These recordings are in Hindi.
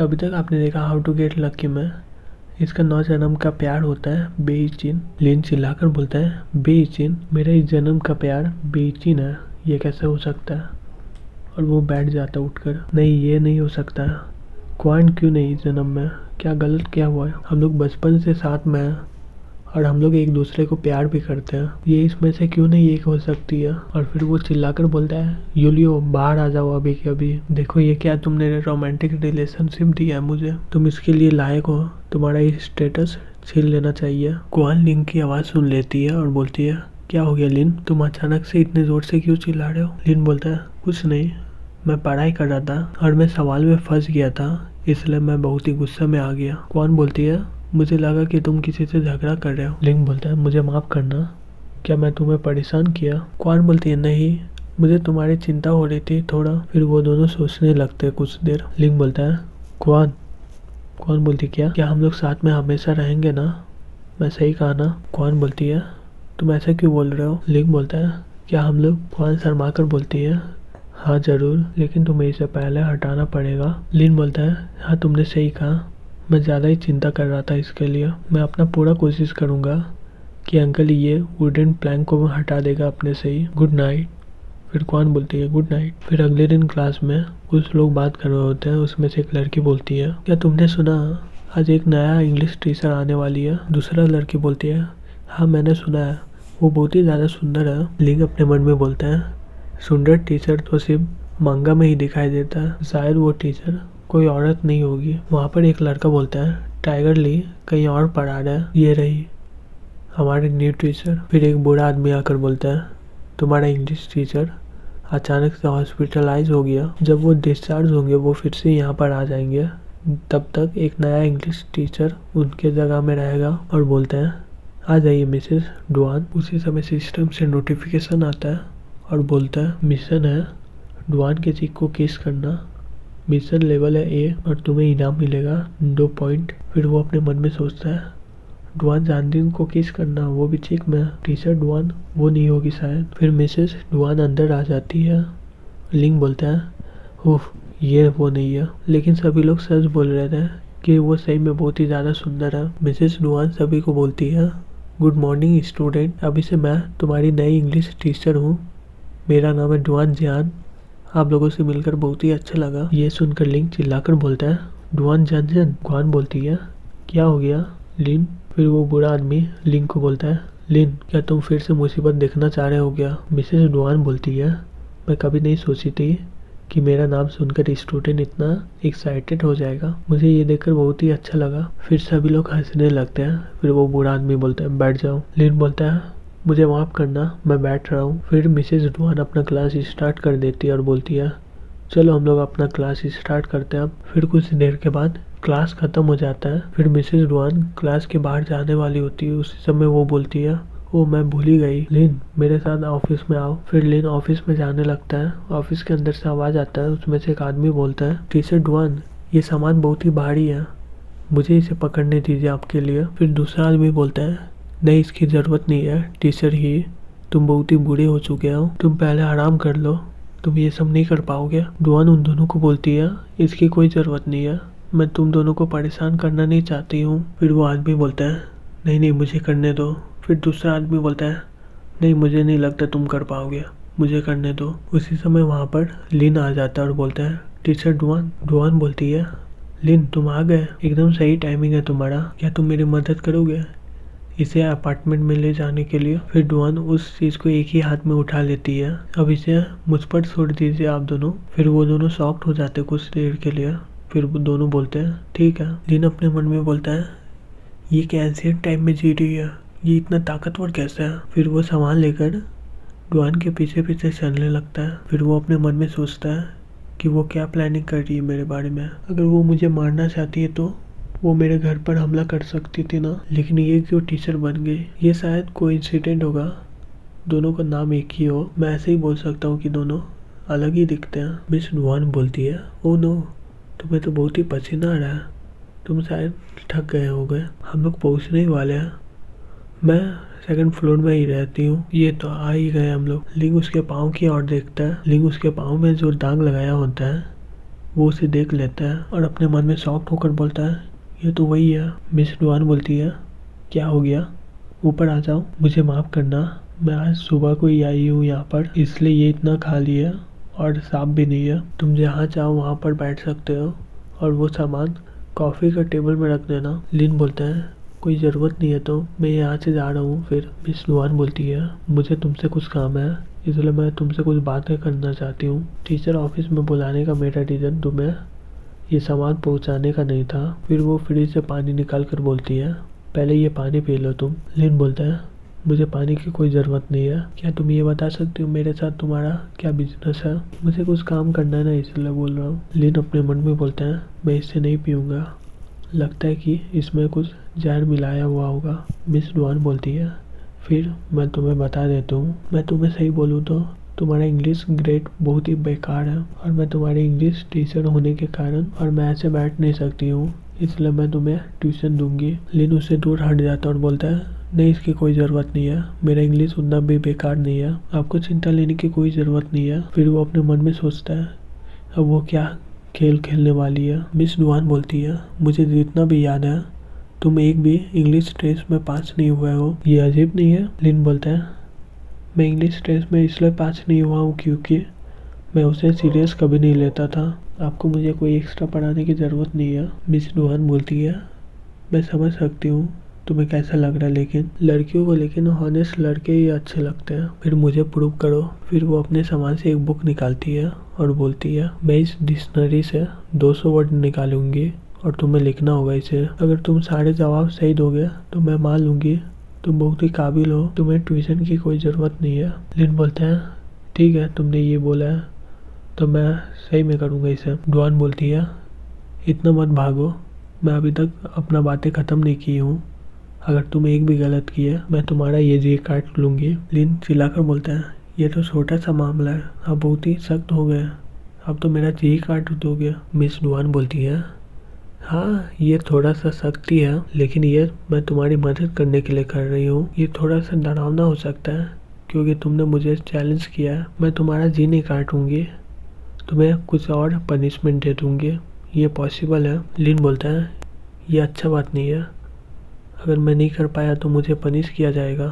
अभी तक आपने देखा हाउ टू गेट लकी में इसका नौ जन्म का प्यार होता है बेईचिन लिन चिल्लाकर बोलता है बेचिन मेरा इस जन्म का प्यार बेचिन है, ये कैसे हो सकता है? और वो बैठ जाता है उठकर, नहीं, ये नहीं हो सकता। क्वान क्यों नहीं इस जन्म में? क्या गलत क्या हुआ है? हम लोग बचपन से साथ में हैं। और हम लोग एक दूसरे को प्यार भी करते हैं। ये इसमें से क्यों नहीं एक हो सकती है? और फिर वो चिल्लाकर बोलता है, यूलियो, बाहर आ जाओ अभी के अभी। देखो, ये क्या तुमने रोमांटिक रिलेशनशिप दिया है मुझे। तुम इसके लिए लायक हो। तुम्हारा ये स्टेटस छीन लेना चाहिए। कुआन लिंग की आवाज़ सुन लेती है और बोलती है, क्या हो गया लिन? तुम अचानक से इतने ज़ोर से क्यों चिल्ला रहे हो? लिन बोलता है, कुछ नहीं। मैं पढ़ाई कर रहा था और मैं सवाल में फंस गया था, इसलिए मैं बहुत ही गुस्से में आ गया। कौन बोलती है मुझे लगा कि तुम किसी से झगड़ा कर रहे हो। लिंग बोलता है, मुझे माफ़ करना। क्या मैं तुम्हें परेशान किया? कौन बोलती है, नहीं, मुझे तुम्हारी चिंता हो रही थी थोड़ा, फिर वो दोनों सोचने लगते कुछ देर। लिंग बोलता है कौन कौन बोलती, क्या? क्या हम लोग साथ में हमेशा रहेंगे ना? मैं सही कहा ना? कौन बोलती है, तुम ऐसा क्यों बोल रहे हो? लिंग बोलता है, क्या हम लोग कौन शर्मा कर? बोलती है हाँ ज़रूर, लेकिन तुम्हें इसे पहले हटाना पड़ेगा। लिन बोलता है हाँ तुमने सही कहा। मैं ज़्यादा ही चिंता कर रहा था इसके लिए। मैं अपना पूरा कोशिश करूँगा कि अंकल ये वुडन प्लैंक को हटा देगा अपने से ही। गुड नाइट फिर कौन बोलती है? गुड नाइट फिर अगले दिन क्लास में कुछ लोग बात कर रहे होते हैं, उसमें से एक लड़की बोलती है, क्या तुमने सुना? आज एक नया इंग्लिश टीचर आने वाली है। दूसरा लड़की बोलती है हाँ मैंने सुना है। वो बहुत ही ज़्यादा सुंदर है। लिंग अपने मन में बोलते हैं, सुंदर टीचर तो सिर्फ़ मांगा में ही दिखाई देता है। शायद वो टीचर कोई औरत नहीं होगी। वहाँ पर एक लड़का बोलता है, टाइगर ली, कहीं और पढ़ा रहा है। ये रही हमारे न्यू टीचर। फिर एक बूढ़ा आदमी आकर बोलता है, तुम्हारा इंग्लिश टीचर अचानक से हॉस्पिटलाइज हो गया। जब वो डिस्चार्ज होंगे, वो फिर से यहाँ पर आ जाएँगे। तब तक एक नया इंग्लिश टीचर उनके जगह में रहेगा। और बोलते हैं, आ जाइए मिसेस डुआन। उसी समय सिस्टम से नोटिफिकेशन आता है और बोलता है, मिशन है डुआन के चीक को किस करना। मिशन लेवल है ए और तुम्हें इनाम मिलेगा दो पॉइंट फिर वो अपने मन में सोचता है, डुआन जानती को किस करना वो भी चेक में टीचर डुआन, वो नहीं होगी शायद। फिर मिसेस डुआन अंदर आ जाती है। लिंग बोलता है उफ ये वो नहीं है। लेकिन सभी लोग सच बोल रहे थे कि वो सही में बहुत ही ज़्यादा सुंदर है। मिसेस डुआन सभी को बोलती है गुड मॉर्निंग स्टूडेंट अभी से मैं, तुम्हारी नई इंग्लिश टीचर हूँ। मेरा नाम है डुआन जियान। आप लोगों से मिलकर बहुत ही अच्छा लगा। ये सुनकर लिंक चिल्लाकर बोलता है, डुआन जानजन गुआन बोलती है। क्या हो गया? लिन? फिर वो बुरा आदमी लिंक को बोलता है, लिन, क्या तुम फिर से मुसीबत देखना चाह रहे हो क्या? मिसेस डुआन बोलती है। मैं कभी नहीं सोची थी कि मेरा नाम सुनकर स्टूडेंट इतना एक्साइटेड हो जाएगा। मुझे ये देखकर बहुत ही अच्छा लगा। फिर सभी लोग हंसने लगते हैं। फिर वो बुरा आदमी बोलता है, बैठ जाओ। लिन बोलता है मुझे माफ़ करना, मैं बैठ रहा हूँ। फिर मिसेज डुआन अपना क्लास स्टार्ट कर देती है और बोलती है, चलो हम लोग अपना क्लास स्टार्ट करते हैं अब। फिर कुछ देर के बाद क्लास ख़त्म हो जाता है। फिर मिसेज डुआन क्लास के बाहर जाने वाली होती है। उसी समय वो बोलती है, ओ, मैं भूल ही गई। लिन, मेरे साथ ऑफ़िस में आओ। फिर लिन ऑफ़िस में जाने लगता है। ऑफ़िस के अंदर से आवाज़ आता है। उसमें से एक आदमी बोलता है टीचर डुआन ये सामान बहुत ही भारी है। मुझे इसे पकड़ने दीजिए आपके लिए। फिर दूसरा आदमी बोलता है नहीं, इसकी ज़रूरत नहीं है। टीचर ही, तुम बहुत ही बुरे हो चुके हो। तुम पहले आराम कर लो। तुम ये सब नहीं कर पाओगे। डुआन उन दोनों को बोलती है, इसकी कोई ज़रूरत नहीं है। मैं तुम दोनों को परेशान करना नहीं चाहती हूँ। फिर वो आदमी बोलता है, नहीं नहीं, मुझे करने दो। फिर दूसरा आदमी बोलता है, नहीं, मुझे नहीं लगता तुम कर पाओगे। मुझे करने दो। उसी समय वहाँ पर लिन आ जाता है और बोलता है टीचर डुआन डुआन बोलती है लिन तुम आ गए। एकदम सही टाइमिंग है तुम्हारा। क्या तुम मेरी मदद करोगे? इसे अपार्टमेंट में ले जाने के लिए फिर डुआन उस चीज़ को एक ही हाथ में उठा लेती है। अब इसे मुझ पर छोड़ दीजिए आप दोनों। फिर वो दोनों सॉफ्ट हो जाते कुछ देर के लिए। फिर वो दोनों बोलते हैं, ठीक है। लिन अपने मन में बोलता है, ये कैंसियन टाइम में जी रही है? ये इतना ताकतवर कैसे है? फिर वो सामान लेकर डुआन के पीछे पीछे चलने लगता है। फिर वो अपने मन में सोचता है कि वो क्या प्लानिंग कर रही है मेरे बारे में। अगर वो मुझे मारना चाहती है तो वो मेरे घर पर हमला कर सकती थी ना। लेकिन ये क्यों टीचर बन गई ये शायद कोई होगा। दोनों का नाम एक ही हो। मैं ऐसे ही बोल सकता हूँ कि दोनों अलग ही दिखते हैं। मिस नुआन बोलती है ओ नो तुम्हें तो बहुत ही पसीना आ रहा है। तुम शायद थक गए हो गए हम लोग पहुँचने ही वाले हैं। मैं सेकंड फ्लोर में ही रहती हूँ। ये तो आ ही गए हम लोग। लिंग उसके पाँव की ओर देखता है। लिंग उसके पाँव में जो दाग लगाया होता है, वो उसे देख लेता है और अपने मन में शॉक्ट होकर बोलता है ये तो वही है, मिस डुआन बोलती है, क्या हो गया? ऊपर आ जाओ, मुझे माफ़ करना। मैं आज सुबह को ही आई हूँ यहाँ पर, इसलिए ये इतना खाली है और साफ़ भी नहीं है। तुम जहाँ चाहो वहाँ पर बैठ सकते हो और वो सामान कॉफ़ी का टेबल में रख देना। लिन बोलता है, कोई ज़रूरत नहीं है तो मैं यहाँ से जा रहा हूँ। फिर मिस नुआन बोलती है, मुझे तुमसे कुछ काम है, इसलिए मैं तुमसे कुछ बातें करना चाहती हूँ। टीचर ऑफ़िस में बुलाने का मेरा रीज़न तुम्हें ये सामान पहुँचाने का नहीं था। फिर वो फ्रिज से पानी निकाल कर बोलती है, पहले ये पानी पी लो तुम। लिन बोलता है, मुझे पानी की कोई ज़रूरत नहीं है। क्या तुम ये बता सकते हो मेरे साथ तुम्हारा क्या बिज़नेस है? मुझे कुछ काम करना है ना इसलिए बोल रहा हूँ। लिन अपने मन में बोलता है, मैं इससे नहीं पीऊँगा। लगता है कि इसमें कुछ जहर मिलाया हुआ होगा। मिस डुआन बोलती है, फिर मैं तुम्हें बता देता हूँ। मैं तुम्हें सही बोलूँ तो? तुम्हारा इंग्लिश ग्रेड बहुत ही बेकार है और मैं तुम्हारे इंग्लिश टीचर होने के कारण और मैं ऐसे बैठ नहीं सकती हूँ, इसलिए मैं तुम्हें ट्यूशन दूँगी। लिन उससे दूर हट जाता और बोलता है, नहीं, इसकी कोई ज़रूरत नहीं है। मेरा इंग्लिश उतना भी बेकार नहीं है। आपको चिंता लेने की कोई ज़रूरत नहीं है। फिर वो अपने मन में सोचता है, अब वो क्या खेल खेलने वाली है? मिस डुआन बोलती है, मुझे जितना भी याद है, तुम एक भी इंग्लिश टेस्ट में पास नहीं हुए हो। ये अजीब नहीं है? लिन बोलता है मैं इंग्लिश टेस्ट में इसलिए पास नहीं हुआ हूँ क्योंकि मैं उसे सीरियस कभी नहीं लेता था। आपको मुझे कोई एक्स्ट्रा पढ़ाने की ज़रूरत नहीं है। मिस डुआन बोलती है, मैं समझ सकती हूँ तुम्हें कैसा लग रहा है, लेकिन लड़कियों को लेकिन हॉनेस्ट लड़के ही अच्छे लगते हैं। फिर मुझे प्रूव करो। फिर वो अपने सामान से एक बुक निकालती है और बोलती है, मैं इस डिक्शनरी से 200 वर्ड निकालूँगी और तुम्हें लिखना होगा इसे। अगर तुम सारे जवाब सही दोगे तो मैं मान लूँगी तुम बहुत ही काबिल हो। तुम्हें ट्यूशन की कोई ज़रूरत नहीं है। लिन बोलते हैं, ठीक है, तुमने ये बोला है तो मैं सही में करूँगा इसे। डुआन बोलती है, इतना मत भागो, मैं अभी तक अपना बातें ख़त्म नहीं की हूँ। अगर तुम एक भी गलत किए, मैं तुम्हारा ये जी काट लूँगी। लिन चिल्लाकर बोलता है, ये तो छोटा सा मामला है अब बहुत ही सख्त हो गया अब तो मेरा जी काट दोगे। मिस डुआन बोलती है हाँ ये थोड़ा सा सख्ती है, लेकिन ये मैं तुम्हारी मदद करने के लिए कर रही हूँ। ये थोड़ा सा डरावना हो सकता है, क्योंकि तुमने मुझे चैलेंज किया है। मैं तुम्हारा जी नहीं काटूँगी। तुम्हें कुछ और पनिशमेंट दे दूँगी। ये पॉसिबल है। लिन बोलता है, ये अच्छा बात नहीं है। अगर मैं नहीं कर पाया तो मुझे पनिश किया जाएगा।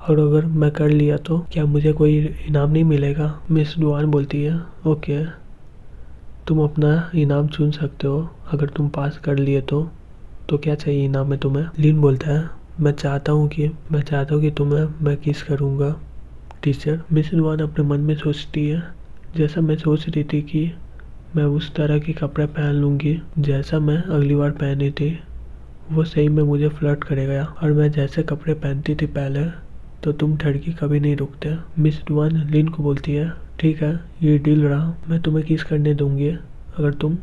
और अगर मैं कर लिया तो क्या मुझे कोई इनाम नहीं मिलेगा? मिस डुआन बोलती है, ओके। तुम अपना इनाम चुन सकते हो, अगर तुम पास कर लिए तो। तो क्या चाहिए इनाम में तुम्हें? लिन बोलता है, मैं चाहता हूँ कि, मैं चाहता हूँ कि तुम्हें मैं किस करूँगा? टीचर मिस डुआन अपने मन में सोचती है, जैसा मैं सोच रही थी कि मैं उस तरह के कपड़े पहन लूँगी, जैसा मैं अगली बार पहनी थी। वो सही में मुझे फ्लर्ट करेगा, और मैं जैसे कपड़े पहनती थी पहले तो तुम ठड़की कभी नहीं रुकते। मिस डुआन लिन को बोलती है ठीक है, ये डील रहा। मैं तुम्हें किस करने दूँगी। अगर तुम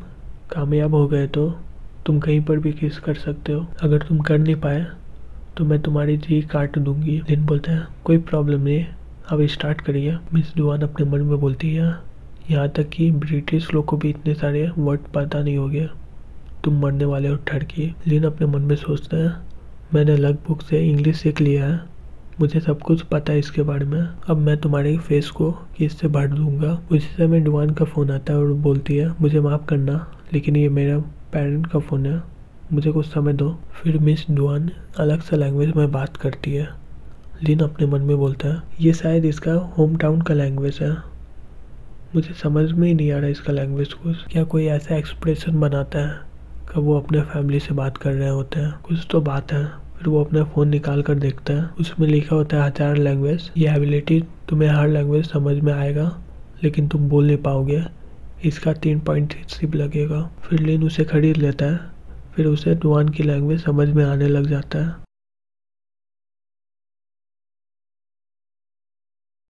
कामयाब हो गए तो तुम कहीं पर भी किस कर सकते हो। अगर तुम कर नहीं पाए तो मैं तुम्हारी जी काट दूँगी। लिन बोलते हैं, कोई प्रॉब्लम नहीं। अब स्टार्ट करिए। मिस दुआन अपने मन में बोलती है, यहाँ तक कि ब्रिटिश लोग को भी इतने सारे वर्ड पता नहीं हो गया तुम मरने वाले हो ठड़की। लिन अपने मन में सोचते हैं, मैंने लग बुक से इंग्लिश सीख लिया है। मुझे सब कुछ पता है इसके बारे में। अब मैं तुम्हारे फेस को किस से भर दूँगा? उसी समय डुआन का फ़ोन आता है और बोलती है, मुझे माफ़ करना, लेकिन ये मेरा पेरेंट का फ़ोन है। मुझे कुछ समय दो। फिर मिस डुआन अलग सा लैंग्वेज में बात करती है। लिन अपने मन में बोलता है, ये शायद इसका होम टाउन का लैंग्वेज है। मुझे समझ में ही नहीं आ रहा इसका लैंग्वेज कुछ। क्या कोई ऐसा एक्सप्रेशन बनाता है, कब वो अपने फैमिली से बात कर रहे होते हैं? कुछ तो बात है। फिर वो अपना फ़ोन निकाल कर देखता है। उसमें लिखा होता है हज़ार लैंग्वेज ये एबिलिटी तुम्हें हर लैंग्वेज समझ में आएगा, लेकिन तुम बोल नहीं पाओगे। इसका तीन पॉइंट सिप लगेगा। फिर लिन उसे खरीद लेता है। फिर उसे दुआन की लैंग्वेज समझ में आने लग जाता है।